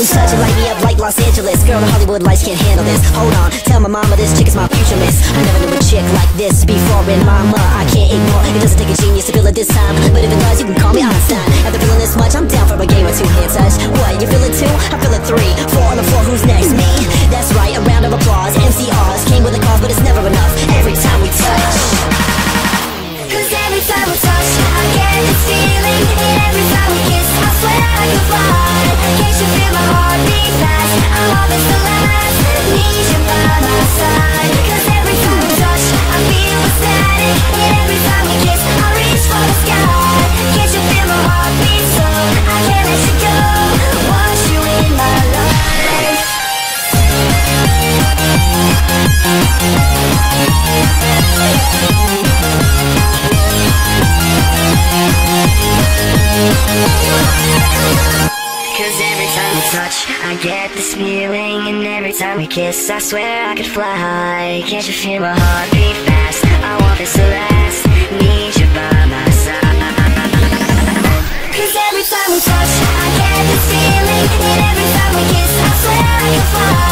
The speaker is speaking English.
we touch it light me up like Los Angeles. Girl, the Hollywood lights can't handle this. Hold on, tell my mama this chick is my future miss. I never knew a chick like this before And mama, I can't ignore. It doesn't take a genius to feel it this time But if it does, you can call me Einstein After feeling this much, I'm down for a game or two. Hand touch. What, you feel it too? I feel it three Four on the floor, who's next? Me? Touch, I get this feeling And every time we kiss, I swear I could fly. Can't you feel my heartbeat fast? I want this to last. Need you by my side. Cause every time we touch, I get this feeling And every time we kiss, I swear I can fly